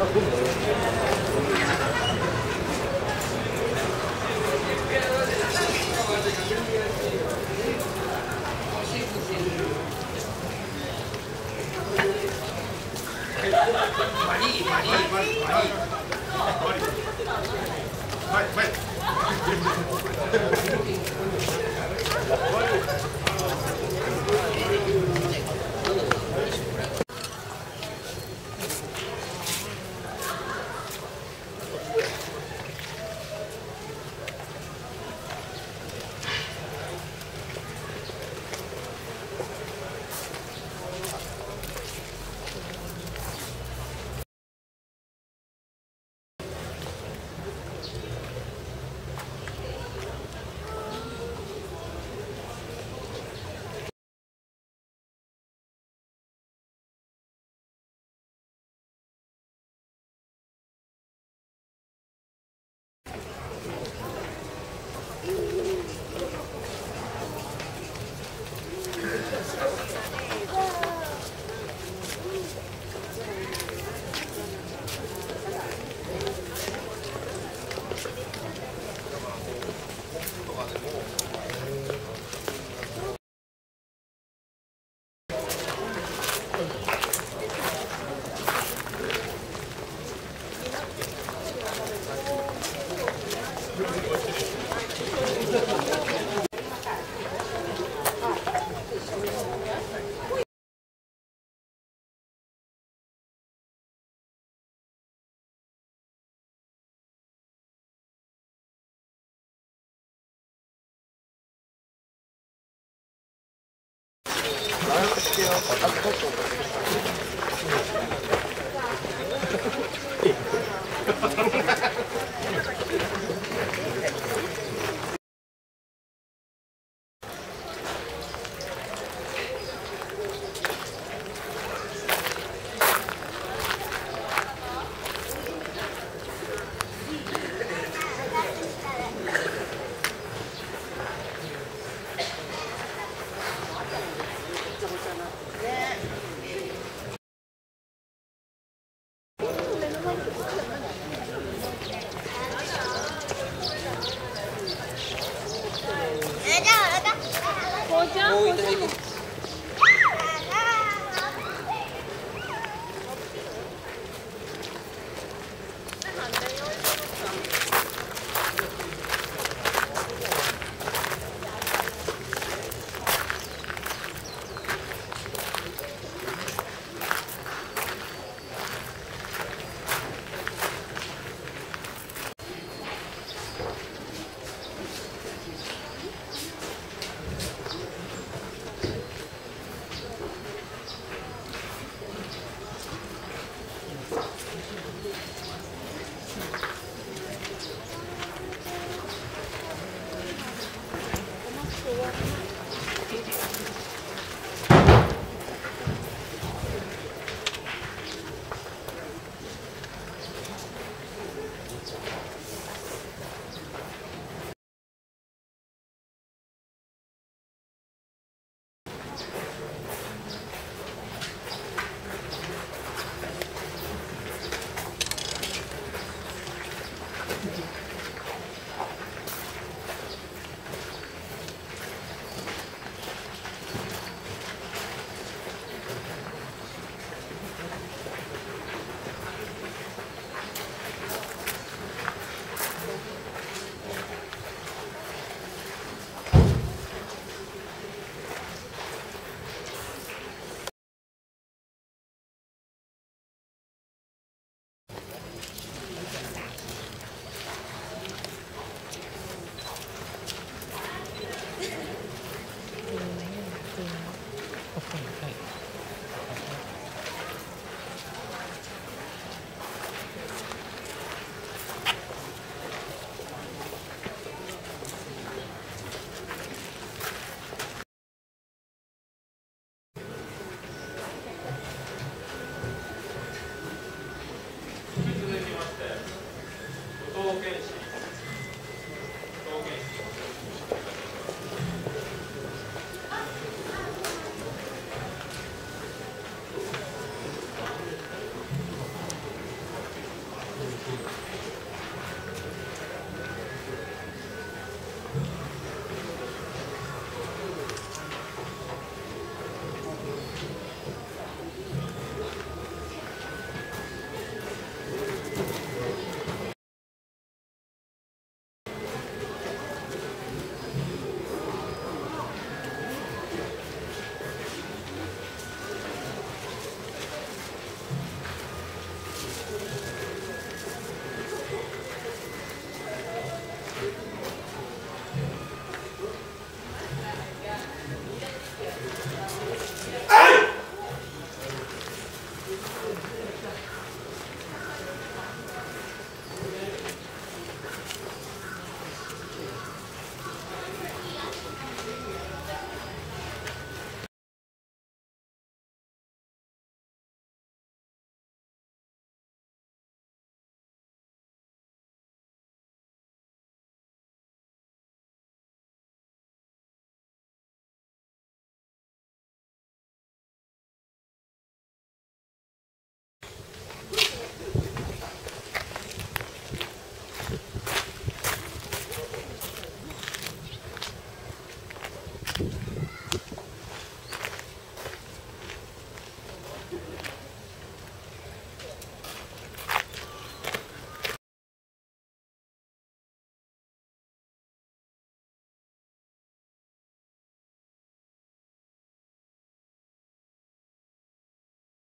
Vai, vai. 나요? 我教我継者